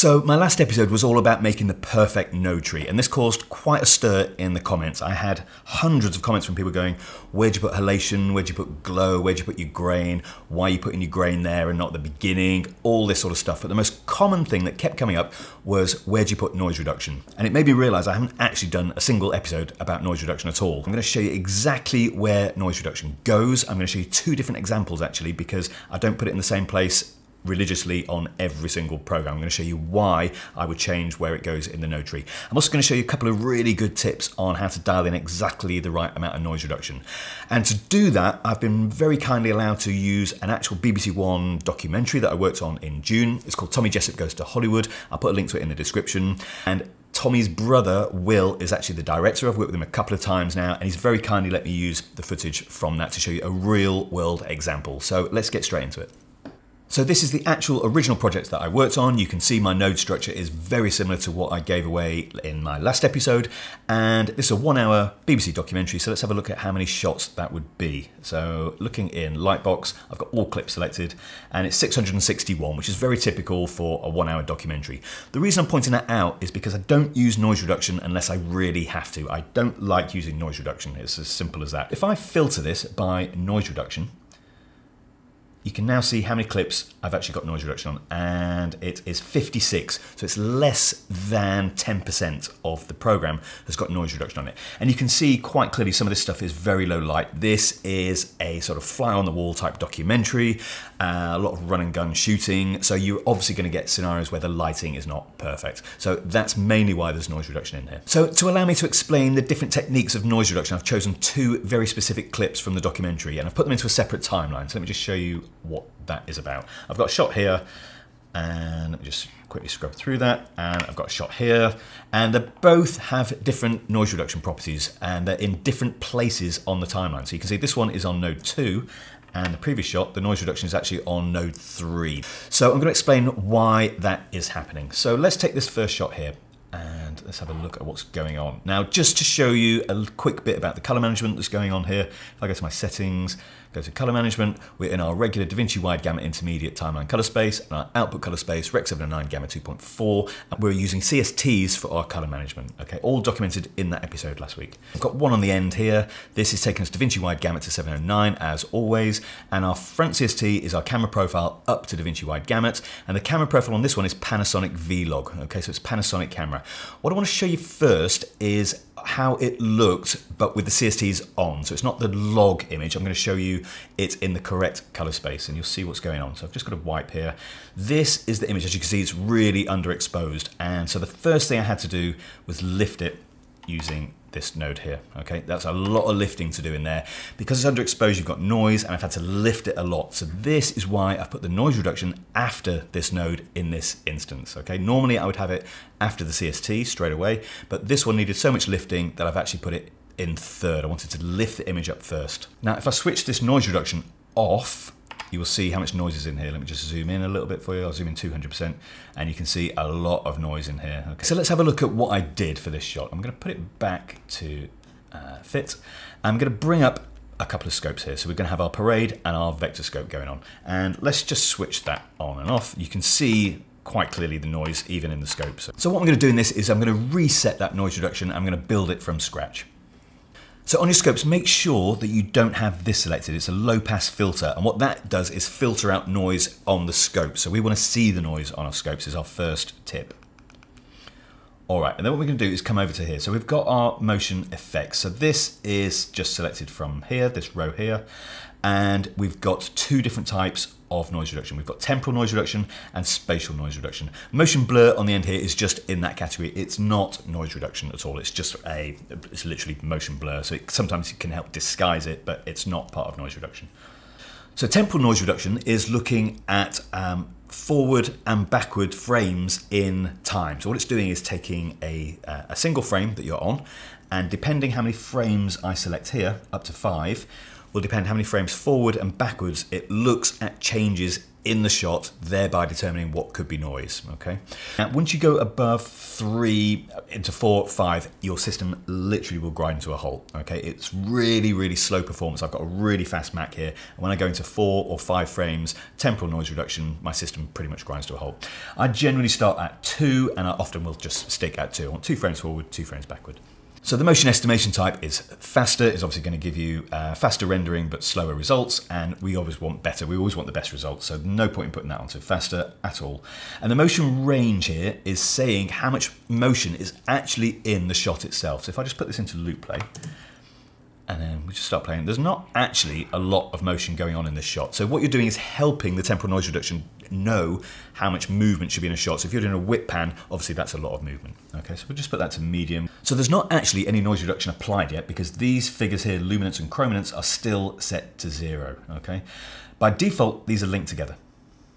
So, my last episode was all about making the perfect node tree, and this caused quite a stir in the comments. I had hundreds of comments from people going, Where'd you put halation? Where'd you put glow? Where'd you put your grain? Why are you putting your grain there and not the beginning? All this sort of stuff. But the most common thing that kept coming up was, Where'd you put noise reduction? And it made me realize I haven't actually done a single episode about noise reduction at all. I'm going to show you exactly where noise reduction goes. I'm going to show you two different examples actually, because I don't put it in the same place religiously on every single program. I'm going to show you why I would change where it goes in the node tree. I'm also going to show you a couple of really good tips on how to dial in exactly the right amount of noise reduction. And to do that, I've been very kindly allowed to use an actual BBC One documentary that I worked on in June. It's called Tommy Jessop Goes to Hollywood. I'll put a link to it in the description. And Tommy's brother, Will, is actually the director. I've worked with him a couple of times now, and he's very kindly let me use the footage from that to show you a real world example. So let's get straight into it. So this is the actual original project that I worked on. You can see my node structure is very similar to what I gave away in my last episode. And this is a one hour BBC documentary. So let's have a look at how many shots that would be. So looking in Lightbox, I've got all clips selected and it's 661, which is very typical for a one hour documentary. The reason I'm pointing that out is because I don't use noise reduction unless I really have to. I don't like using noise reduction. It's as simple as that. If I filter this by noise reduction, you can now see how many clips I've actually got noise reduction on, and it is 56. So it's less than 10% of the program has got noise reduction on it. And you can see quite clearly some of this stuff is very low light. This is a sort of fly on the wall type documentary, uh, a lot of run and gun shooting. So you're obviously going to get scenarios where the lighting is not perfect. So that's mainly why there's noise reduction in here. So to allow me to explain the different techniques of noise reduction, I've chosen two very specific clips from the documentary and I've put them into a separate timeline. So let me just show you what that is about. I've got a shot here and let me just quickly scrub through that and I've got a shot here and they both have different noise reduction properties and they're in different places on the timeline. So you can see this one is on node 2 and the previous shot, the noise reduction is actually on node 3. So I'm going to explain why that is happening. So let's take this first shot here and let's have a look at what's going on. Now, just to show you a quick bit about the color management that's going on here, if I go to my settings, go to color management, we're in our regular DaVinci wide gamma intermediate timeline color space and our output color space, Rec 709 gamma 2.4, and we're using CSTs for our color management, okay, all documented in that episode last week. I've got one on the end here. This is taking us DaVinci wide gamma to 709 as always, and our front CST is our camera profile up to DaVinci wide gamut, and the camera profile on this one is Panasonic V-Log, okay, so it's Panasonic camera. What I want to show you first is how it looked, but with the CSTs on. So it's not the log image. I'm going to show you it in the correct color space and you'll see what's going on. So I've just got a wipe here. This is the image. As you can see, it's really underexposed. And so the first thing I had to do was lift it using this node here, okay? That's a lot of lifting to do in there. Because it's underexposed, you've got noise, and I've had to lift it a lot. So this is why I've put the noise reduction after this node in this instance, okay? Normally I would have it after the CST straight away, but this one needed so much lifting that I've actually put it in third. I wanted to lift the image up first. Now, if I switch this noise reduction off, you will see how much noise is in here. Let me just zoom in a little bit for you. I'll zoom in 200% and you can see a lot of noise in here. Okay. So let's have a look at what I did for this shot. I'm going to put it back to uh, fit. I'm going to bring up a couple of scopes here. So we're going to have our parade and our vector scope going on. And let's just switch that on and off. You can see quite clearly the noise even in the scope. So, so what I'm going to do in this is I'm going to reset that noise reduction. I'm going to build it from scratch. So on your scopes, make sure that you don't have this selected. It's a low pass filter. And what that does is filter out noise on the scope. So we want to see the noise on our scopes is our first tip. All right, and then what we're gonna do is come over to here. So we've got our motion effects. So this is just selected from here, this row here. And we've got two different types of noise reduction. We've got temporal noise reduction and spatial noise reduction. Motion blur on the end here is just in that category. It's not noise reduction at all. It's just a, it's literally motion blur. So it, sometimes it can help disguise it, but it's not part of noise reduction. So temporal noise reduction is looking at um, forward and backward frames in time. So what it's doing is taking a, uh, a single frame that you're on, and depending how many frames I select here, up to five, will depend how many frames forward and backwards it looks at changes in the shot, thereby determining what could be noise. Okay. Now, once you go above three uh, into four, five, your system literally will grind to a halt. Okay. It's really, really slow performance. I've got a really fast Mac here. And when I go into four or five frames, temporal noise reduction, my system pretty much grinds to a halt. I generally start at two and I often will just stick at two. I want two frames forward, two frames backward. So the motion estimation type is faster, is obviously going to give you uh, faster rendering but slower results, and we always want better. We always want the best results, so no point in putting that onto faster at all. And the motion range here is saying how much motion is actually in the shot itself. So if I just put this into loop play, and then we just start playing. There's not actually a lot of motion going on in this shot. So what you're doing is helping the temporal noise reduction know how much movement should be in a shot. So if you're doing a whip pan, obviously that's a lot of movement. Okay, so we'll just put that to medium. So there's not actually any noise reduction applied yet because these figures here, luminance and chrominance, are still set to zero, okay? By default, these are linked together.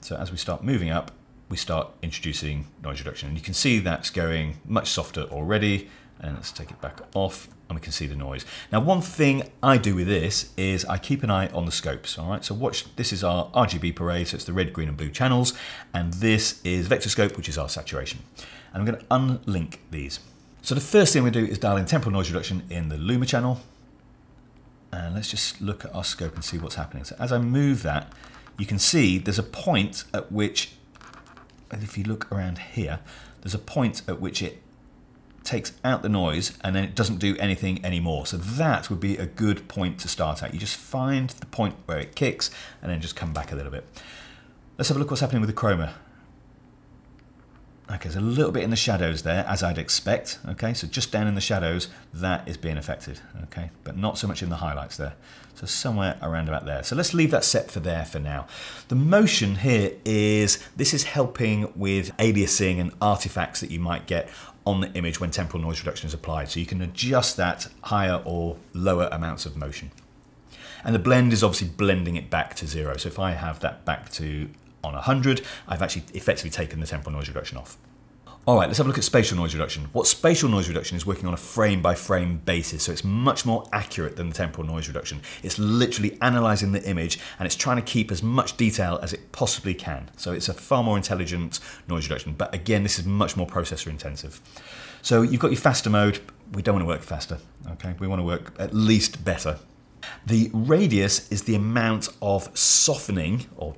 So as we start moving up, we start introducing noise reduction. And you can see that's going much softer already. And let's take it back off and we can see the noise. Now, one thing I do with this is I keep an eye on the scopes, all right? So watch, this is our RGB parade, so it's the red, green, and blue channels, and this is vector scope, which is our saturation. And I'm gonna unlink these. So the first thing we do is dial in temporal noise reduction in the Luma channel, and let's just look at our scope and see what's happening. So as I move that, you can see there's a point at which, if you look around here, there's a point at which it takes out the noise and then it doesn't do anything anymore. So that would be a good point to start at. You just find the point where it kicks and then just come back a little bit. Let's have a look what's happening with the chroma. Okay, there's a little bit in the shadows there, as I'd expect. Okay, so just down in the shadows, that is being affected. Okay, but not so much in the highlights there. So somewhere around about there. So let's leave that set for there for now. The motion here is, this is helping with aliasing and artifacts that you might get on the image when temporal noise reduction is applied. So you can adjust that higher or lower amounts of motion. And the blend is obviously blending it back to zero. So if I have that back to on 100, I've actually effectively taken the temporal noise reduction off. All right, let's have a look at spatial noise reduction. What spatial noise reduction is working on a frame by frame basis, so it's much more accurate than the temporal noise reduction. It's literally analyzing the image and it's trying to keep as much detail as it possibly can. So it's a far more intelligent noise reduction, but again, this is much more processor intensive. So you've got your faster mode. We don't want to work faster, okay? We want to work at least better. The radius is the amount of softening or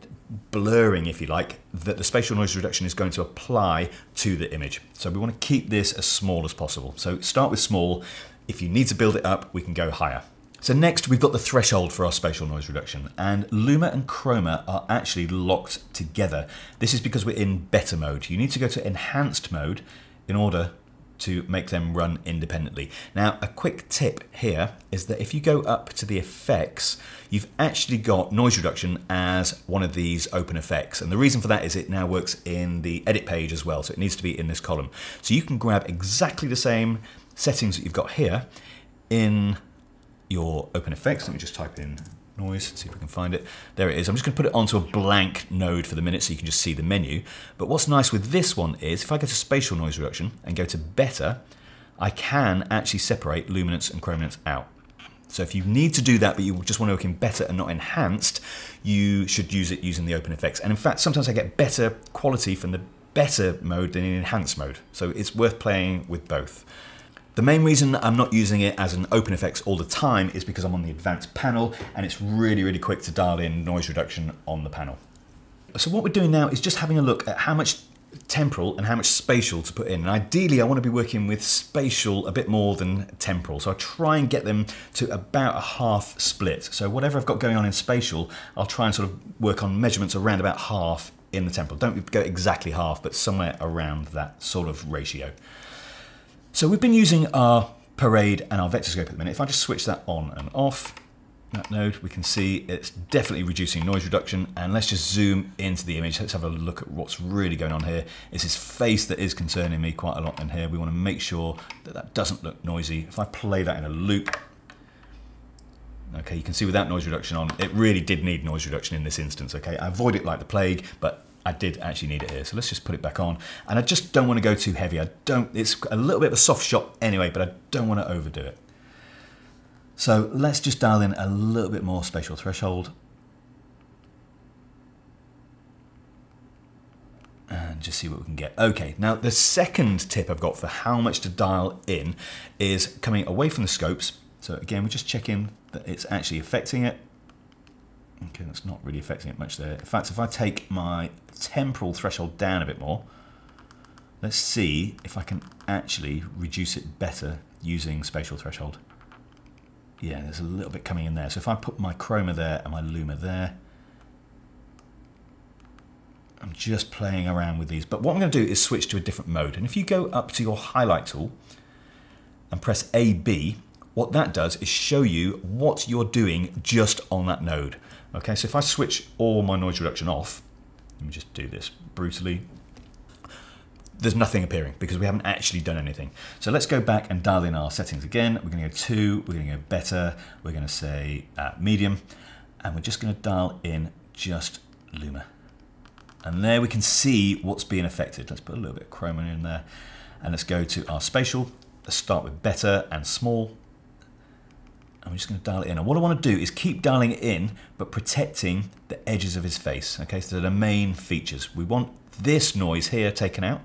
blurring, if you like, that the spatial noise reduction is going to apply to the image. So we want to keep this as small as possible. So start with small. If you need to build it up, we can go higher. So next we've got the threshold for our spatial noise reduction and Luma and Chroma are actually locked together. This is because we're in better mode. You need to go to enhanced mode in order to make them run independently. Now, a quick tip here is that if you go up to the effects, you've actually got noise reduction as one of these open effects. And the reason for that is it now works in the edit page as well. So it needs to be in this column. So you can grab exactly the same settings that you've got here in your open effects. Let me just type in noise, see if we can find it. There it is. I'm just going to put it onto a blank node for the minute so you can just see the menu. But what's nice with this one is if I go to spatial noise reduction and go to better, I can actually separate luminance and chrominance out. So if you need to do that, but you just want to work in better and not enhanced, you should use it using the open effects. And in fact, sometimes I get better quality from the better mode than in enhanced mode. So it's worth playing with both. The main reason I'm not using it as an open effects all the time is because I'm on the advanced panel and it's really, really quick to dial in noise reduction on the panel. So what we're doing now is just having a look at how much temporal and how much spatial to put in. And ideally, I want to be working with spatial a bit more than temporal. So I try and get them to about a half split. So whatever I've got going on in spatial, I'll try and sort of work on measurements around about half in the temporal. Don't go exactly half, but somewhere around that sort of ratio. So we've been using our parade and our vector scope at the minute. If I just switch that on and off, that node, we can see it's definitely reducing noise reduction. And let's just zoom into the image. Let's have a look at what's really going on here. It's his face that is concerning me quite a lot in here. We want to make sure that that doesn't look noisy. If I play that in a loop, okay, you can see without noise reduction on, it really did need noise reduction in this instance, okay? I avoid it like the plague, but I did actually need it here. So let's just put it back on. And I just don't want to go too heavy. I don't, it's a little bit of a soft shot anyway, but I don't want to overdo it. So let's just dial in a little bit more spatial threshold. and just see what we can get. Okay, now the second tip I've got for how much to dial in is coming away from the scopes. So again, we're just checking that it's actually affecting it. Okay, that's not really affecting it much there. In fact, if I take my temporal threshold down a bit more, let's see if I can actually reduce it better using spatial threshold. Yeah, there's a little bit coming in there. So if I put my chroma there and my luma there, I'm just playing around with these. But what I'm going to do is switch to a different mode. And if you go up to your highlight tool and press AB, what that does is show you what you're doing just on that node. Okay, so if I switch all my noise reduction off, let me just do this brutally. There's nothing appearing because we haven't actually done anything. So let's go back and dial in our settings again. We're going to go two, we're going to go better, we're going to say uh, medium, and we're just going to dial in just Luma. And there we can see what's being affected. Let's put a little bit of chroma in there. And let's go to our spatial. Let's start with better and small. We're just going to dial it in. And what I want to do is keep dialing it in, but protecting the edges of his face. Okay, so the main features. We want this noise here taken out,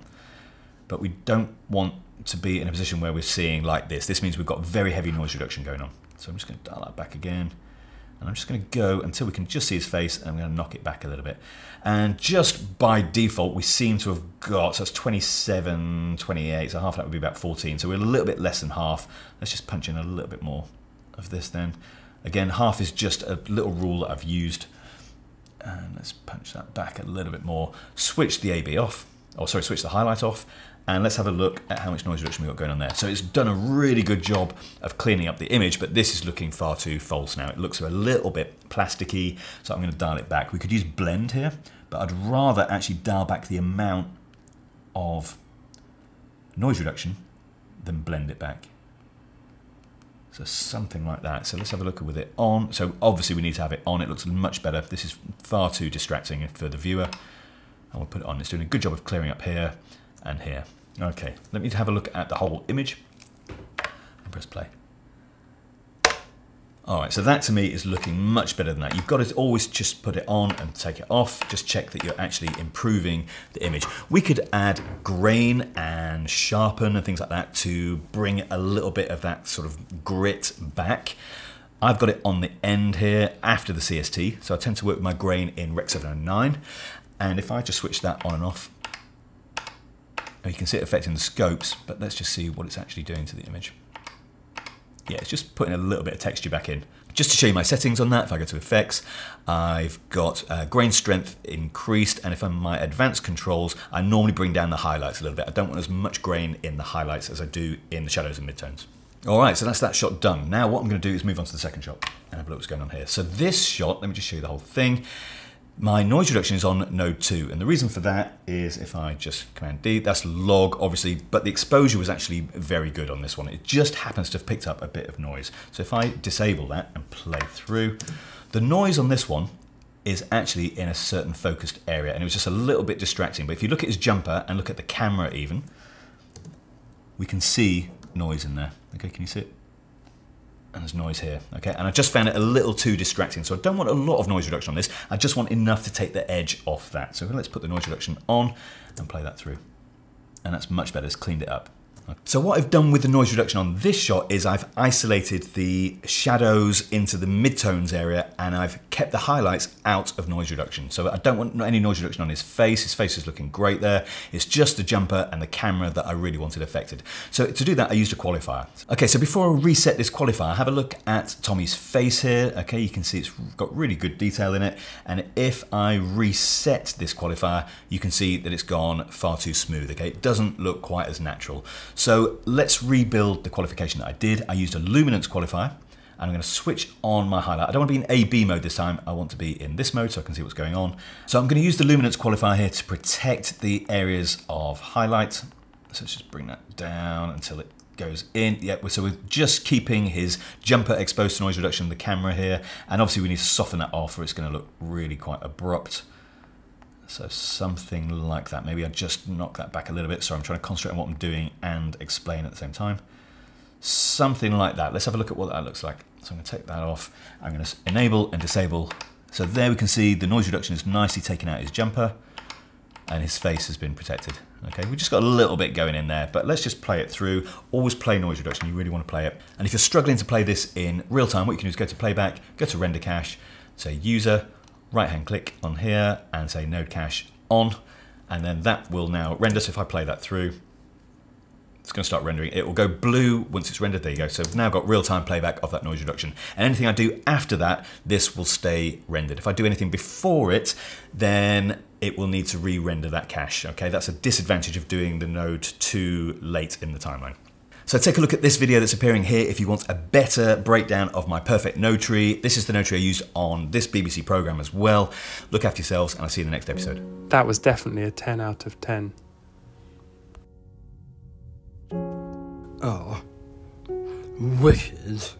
but we don't want to be in a position where we're seeing like this. This means we've got very heavy noise reduction going on. So I'm just going to dial that back again. And I'm just going to go until we can just see his face and I'm going to knock it back a little bit. And just by default, we seem to have got, so it's 27, 28, so half that would be about 14. So we're a little bit less than half. Let's just punch in a little bit more of this then. Again, half is just a little rule that I've used. And let's punch that back a little bit more. Switch the AB off, or oh, sorry, switch the highlight off, and let's have a look at how much noise reduction we've got going on there. So it's done a really good job of cleaning up the image, but this is looking far too false now. It looks a little bit plasticky, so I'm gonna dial it back. We could use blend here, but I'd rather actually dial back the amount of noise reduction than blend it back. So something like that. So let's have a look with it on. So obviously we need to have it on. It looks much better. This is far too distracting for the viewer. And we'll put it on. It's doing a good job of clearing up here and here. Okay, let me have a look at the whole image and press play. All right, so that to me is looking much better than that. You've got to always just put it on and take it off. Just check that you're actually improving the image. We could add grain and sharpen and things like that to bring a little bit of that sort of grit back. I've got it on the end here after the CST, so I tend to work with my grain in Rec 709. And if I just switch that on and off, you can see it affecting the scopes, but let's just see what it's actually doing to the image. Yeah, it's just putting a little bit of texture back in. Just to show you my settings on that, if I go to effects, I've got uh, grain strength increased, and if I'm my advanced controls, I normally bring down the highlights a little bit. I don't want as much grain in the highlights as I do in the shadows and midtones. All right, so that's that shot done. Now what I'm gonna do is move on to the second shot and have a look what's going on here. So this shot, let me just show you the whole thing my noise reduction is on node 2 and the reason for that is if I just command D that's log obviously but the exposure was actually very good on this one. It just happens to have picked up a bit of noise. So if I disable that and play through the noise on this one is actually in a certain focused area and it was just a little bit distracting. But if you look at his jumper and look at the camera even we can see noise in there. Okay can you see it and there's noise here, okay? And I just found it a little too distracting, so I don't want a lot of noise reduction on this. I just want enough to take the edge off that. So let's put the noise reduction on and play that through. And that's much better, it's cleaned it up. So what I've done with the noise reduction on this shot is I've isolated the shadows into the midtones area and I've kept the highlights out of noise reduction. So I don't want any noise reduction on his face. His face is looking great there. It's just the jumper and the camera that I really wanted affected. So to do that, I used a qualifier. Okay, so before I reset this qualifier, have a look at Tommy's face here. Okay, you can see it's got really good detail in it. And if I reset this qualifier, you can see that it's gone far too smooth. Okay, it doesn't look quite as natural. So let's rebuild the qualification that I did. I used a luminance qualifier and I'm going to switch on my highlight. I don't want to be in AB mode this time. I want to be in this mode so I can see what's going on. So I'm going to use the luminance qualifier here to protect the areas of highlight. So let's just bring that down until it goes in. Yeah, so we're just keeping his jumper exposed to noise reduction, the camera here, and obviously we need to soften that off or it's going to look really quite abrupt. So something like that. Maybe I just knock that back a little bit. So I'm trying to concentrate on what I'm doing and explain at the same time. Something like that. Let's have a look at what that looks like. So I'm going to take that off. I'm going to enable and disable. So there we can see the noise reduction is nicely taken out his jumper. and his face has been protected. Okay, we just got a little bit going in there, but let's just play it through. Always play noise reduction, you really want to play it. And if you're struggling to play this in real time, what you can do is go to playback, go to render cache, say user, right hand click on here and say node cache on, and then that will now render. So if I play that through, it's going to start rendering. It will go blue once it's rendered. There you go. So we've now got real-time playback of that noise reduction. And anything I do after that, this will stay rendered. If I do anything before it, then it will need to re-render that cache. Okay, that's a disadvantage of doing the node too late in the timeline. So take a look at this video that's appearing here if you want a better breakdown of my perfect node tree. This is the node tree I use on this BBC program as well. Look after yourselves and I'll see you in the next episode. That was definitely a 10 out of 10. Oh. Wishes.